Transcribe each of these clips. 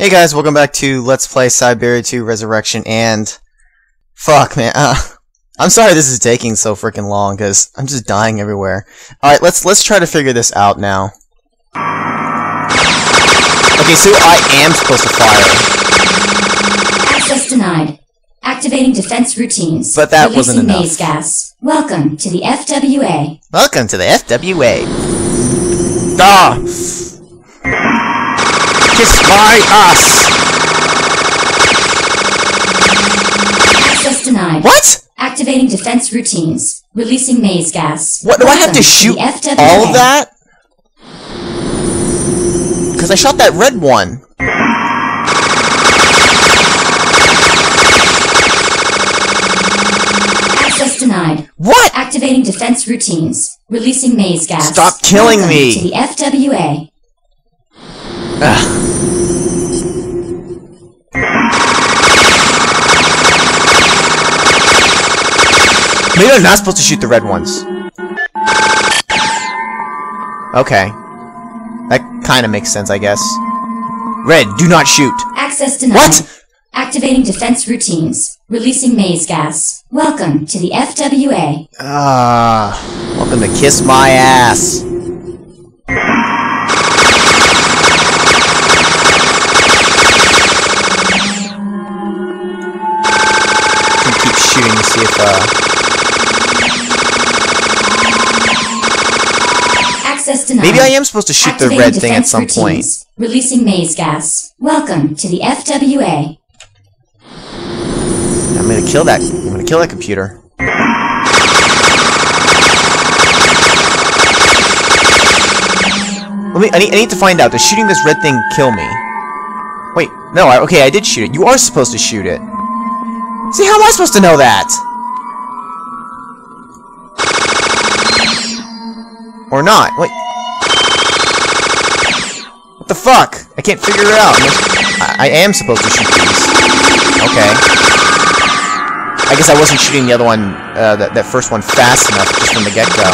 Hey guys, welcome back to Let's Play Cyberia 2 Resurrection, and... Fuck, man. Uh, I'm sorry this is taking so freaking long, because I'm just dying everywhere. Alright, let's let's try to figure this out now. Okay, so I am supposed to fire. Access denied. Activating defense routines. But that Releasing wasn't enough. maze gas. Welcome to the FWA. Welcome to the FWA. Ah! Ass! Access denied. What? Activating defense routines. Releasing maze gas. What, do I have to shoot FWA. all of that? Because I shot that red one. Access denied. What? Activating defense routines. Releasing maze gas. Stop killing Welcome me. To the FWA. Ugh. Maybe I'm not supposed to shoot the red ones. Okay. That kind of makes sense, I guess. Red, do not shoot. Access denied. What? Activating defense routines. Releasing maze gas. Welcome to the FWA. Ah, welcome to kiss my ass. Access denied. maybe I am supposed to shoot the red thing at some point. Releasing maze gas. Welcome to the FWA. I'm gonna kill that. I'm gonna kill that computer. Let me. I need. I need to find out. Does shooting this red thing kill me? Wait. No. I, okay. I did shoot it. You are supposed to shoot it. See, how am I supposed to know that? Or not? Wait. The fuck? I can't figure it out. I, I am supposed to shoot these. Okay. I guess I wasn't shooting the other one, uh, that, that first one fast enough just from the get-go.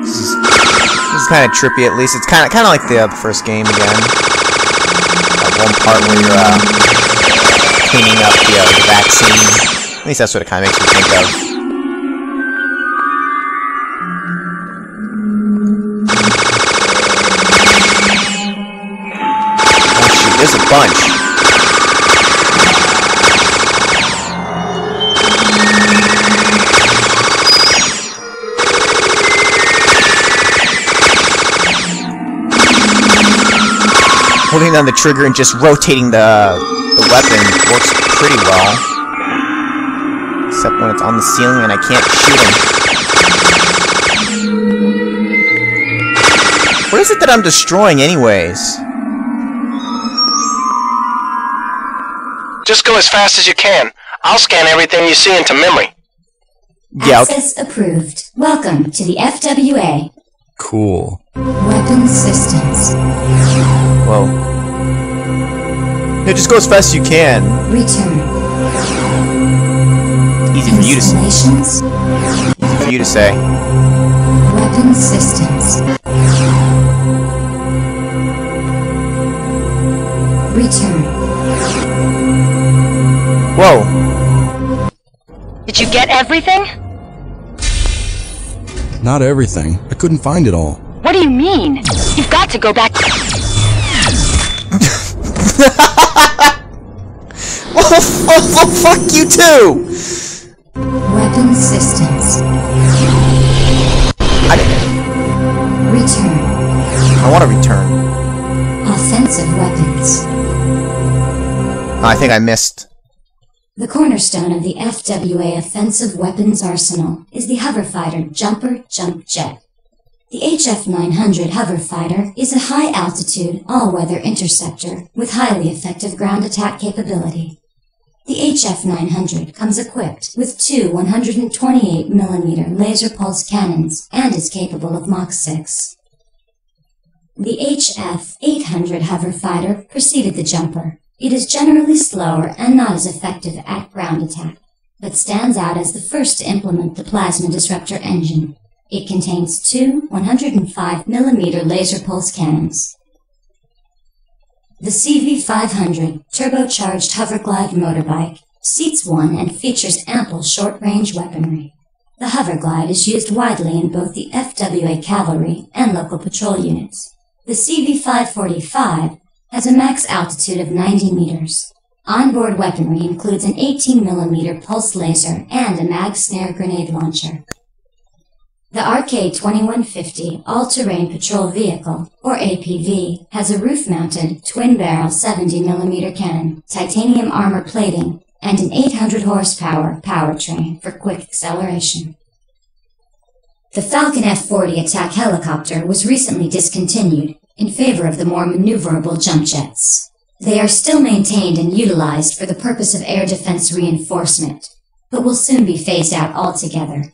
This is, kind of trippy, at least. It's kind of kind of like the, uh, first game again. That one part where you're uh, cleaning up the, uh, the vaccine. At least that's what it kind of makes me think of. Bunch. Holding down the trigger and just rotating the the weapon works pretty well. Except when it's on the ceiling and I can't shoot him. What is it that I'm destroying anyways? Just go as fast as you can. I'll scan everything you see into memory. Yeah, okay. Access approved. Welcome to the FWA. cool. Weapon systems. Whoa. Yeah, just go as fast as you can. Return. Easy for you to say. Installations. Easy for you to say. Weapon systems. Return. Whoa. Did you get everything? Not everything. I couldn't find it all. What do you mean? You've got to go back. Well, f- well, fuck you too. Weapon systems. I, Return. I want to return. Offensive weapons. I think I missed. The cornerstone of the FWA offensive weapons arsenal is the hoverfighter Jumper Jump Jet. The HF-900 hoverfighter is a high-altitude, all-weather interceptor with highly effective ground attack capability. The HF-900 comes equipped with two 128mm laser pulse cannons and is capable of Mach 6. The HF-800 hoverfighter preceded the Jumper. It is generally slower and not as effective at ground attack, but stands out as the first to implement the plasma disruptor engine. It contains two 105mm laser pulse cannons. The CV500 turbocharged hoverglide motorbike seats one and features ample short-range weaponry. The hoverglide is used widely in both the FWA cavalry and local patrol units. The CV545 has a max altitude of 90 meters. Onboard weaponry includes an 18mm pulse laser and a mag snare grenade launcher. The RK-2150 All-Terrain Patrol Vehicle, or APV, has a roof-mounted, twin-barrel 70mm cannon, titanium armor plating, and an 800 horsepower powertrain for quick acceleration. The Falcon F-40 attack helicopter was recently discontinued in favor of the more maneuverable jump jets. They are still maintained and utilized for the purpose of air defense reinforcement, but will soon be phased out altogether.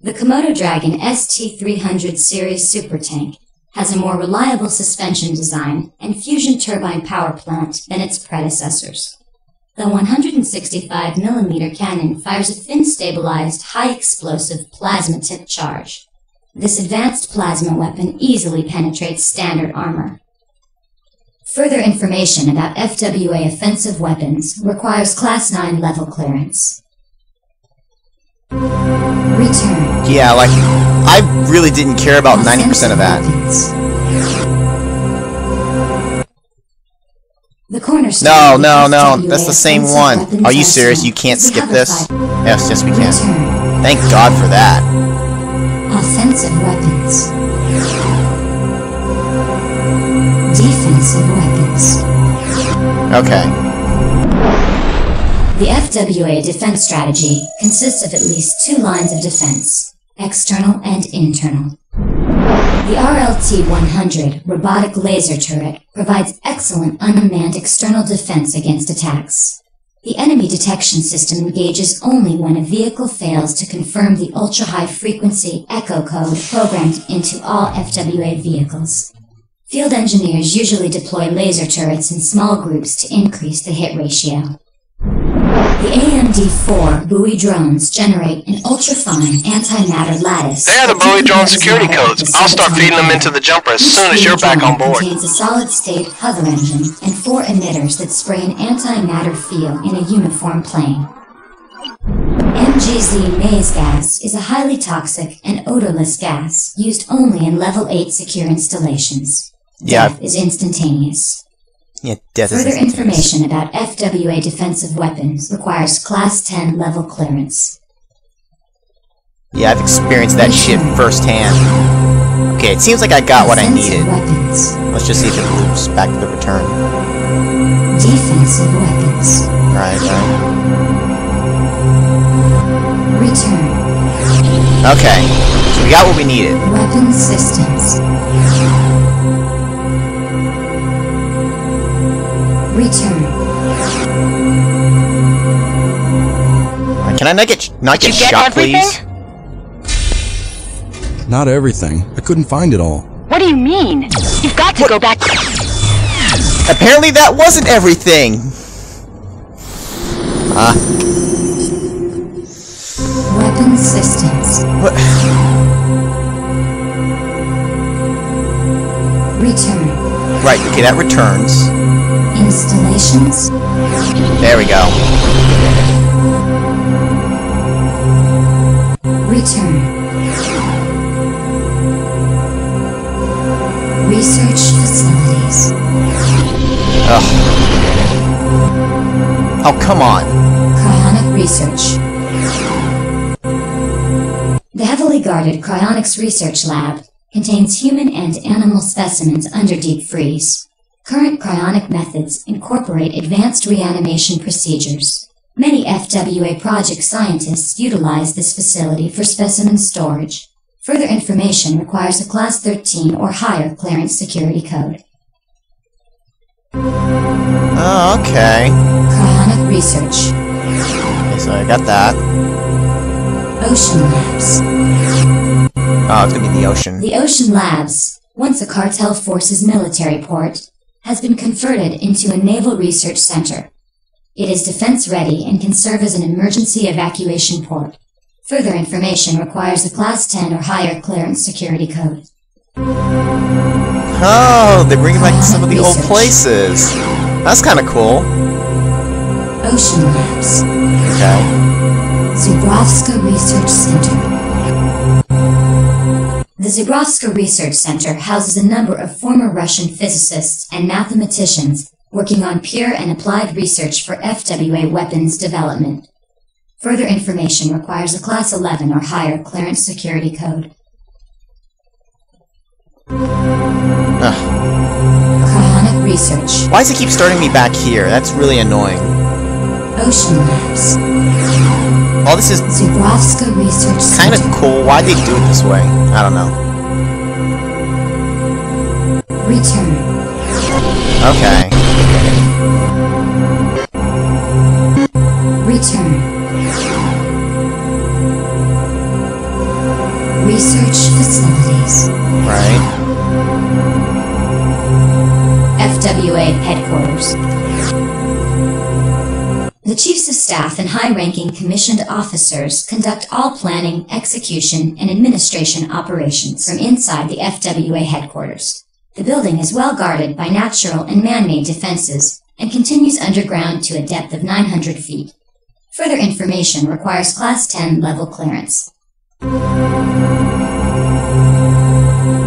The Komodo Dragon ST-300 series supertank has a more reliable suspension design and fusion turbine power plant than its predecessors. The 165mm cannon fires a fin-stabilized, high-explosive plasma-tip charge. This advanced plasma weapon easily penetrates standard armor. Further information about FWA offensive weapons requires Class 9 level clearance. Return. Yeah, like, I really didn't care about 90% of that. Weapons. The cornerstone No, no, no, FWA that's the same one. Are you serious? You can't skip this? Yes, yes we can. Return. Thank God for that. Offensive weapons. Defensive weapons. Okay. The FWA defense strategy consists of at least two lines of defense, external and internal. The RLT-100 robotic laser turret provides excellent unmanned external defense against attacks. The enemy detection system engages only when a vehicle fails to confirm the ultra-high frequency echo code programmed into all FWA vehicles. Field engineers usually deploy laser turrets in small groups to increase the hit ratio. The AMD-4 buoy drones generate an ultrafine antimatter lattice. They're the buoy drone security codes. I'll start feeding them into the jumper as Each soon as you're back on board. contains a solid-state hover engine and four emitters that spray an antimatter field in a uniform plane. MGZ maze gas is a highly toxic and odorless gas used only in level 8 secure installations. Yeah. Death is instantaneous. Yeah, death Further information about FWA defensive weapons requires Class 10 level clearance. Yeah, I've experienced that shit firsthand. Okay, it seems like I got what I needed. weapons. Let's just see if it loops. Back to the return. Defensive weapons. Right, right. Return. Okay, so we got what we needed. Weapon systems. Return. Can I not get not Did get you get shot, everything? please? Not everything. I couldn't find it all. What do you mean? You've got to go back. Apparently that wasn't everything. Ah, Weapon systems. what? Return. Right. Okay, that returns. Installations. There we go. Return. Research facilities. Ugh. Oh, come on. Cryonic research. The heavily guarded Cryonics Research Lab contains human and animal specimens under deep freeze. Current cryonic methods incorporate advanced reanimation procedures. Many FWA project scientists utilize this facility for specimen storage. Further information requires a Class 13 or higher clearance security code. Oh, okay. Cryonic research. Okay, so I got that. Ocean Labs. Oh, it's gonna be the ocean. The Ocean Labs, once a cartel force's military port, has been converted into a naval research center. It is defense ready and can serve as an emergency evacuation port. Further information requires a Class 10 or higher clearance security code. Oh, they're bringing back some of the old places. That's kind of cool. Ocean Labs. Okay. Zubrovska Research Center. The Zubrovska Research Center houses a number of former Russian physicists and mathematicians working on pure and applied research for FWA weapons development. Further information requires a Class 11 or higher clearance security code. Ah. Ugh. Cryonic Research. Why does it keep starting me back here? That's really annoying. Ocean Labs. All this is kind of cool. Why'd they do it this way? I don't know. Return. Okay. Staff and high-ranking commissioned officers conduct all planning, execution, and administration operations from inside the FWA headquarters. The building is well guarded by natural and man-made defenses and continues underground to a depth of 900 feet. Further information requires Class 10 level clearance.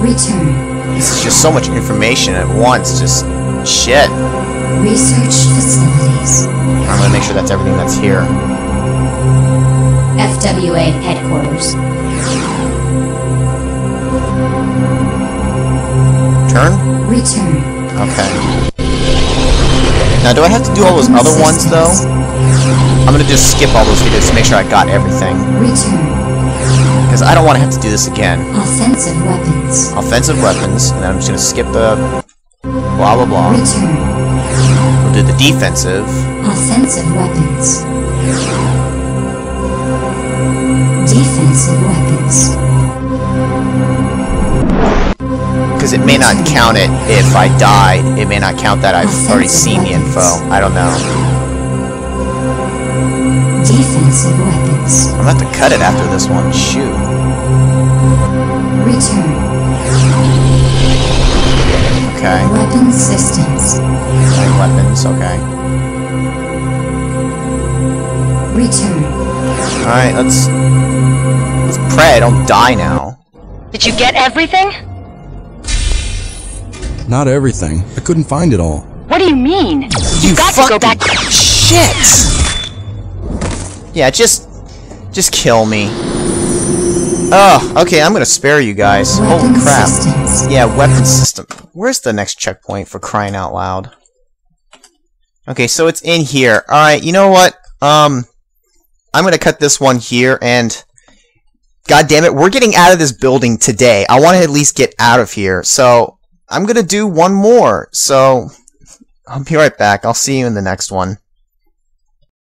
Return. This is just so much information at once. Just shit. Research facilities. I'm gonna make sure that's everything that's here. FWA headquarters. Turn? Return. Okay. Now, do I have to do all those other ones, though? I'm gonna just skip all those videos to make sure I got everything. Return. Because I don't want to have to do this again. Offensive weapons. Offensive weapons, and then I'm just gonna skip the blah blah blah. Return. We'll the defensive. Offensive weapons. Defensive weapons. Because it may not count it if I die. It may not count that I've already seen the info. I don't know. Defensive weapons. I'm gonna have to cut it after this one. Shoot. Return. Okay. Weapon systems. Like weapons. Okay. Return. All right. Let's let's pray I don't die now. Did you get everything? Not everything. I couldn't find it all. What do you mean? You You've got to go back. shit. Yeah, just just kill me. Oh, okay. I'm gonna spare you guys. Holy crap. systems. Yeah, weapon system. Where's the next checkpoint for crying out loud? Okay, so it's in here. Alright, you know what? Um, I'm gonna cut this one here, and... God damn it, we're getting out of this building today. I want to at least get out of here, so... I'm gonna do one more, so... I'll be right back. I'll see you in the next one.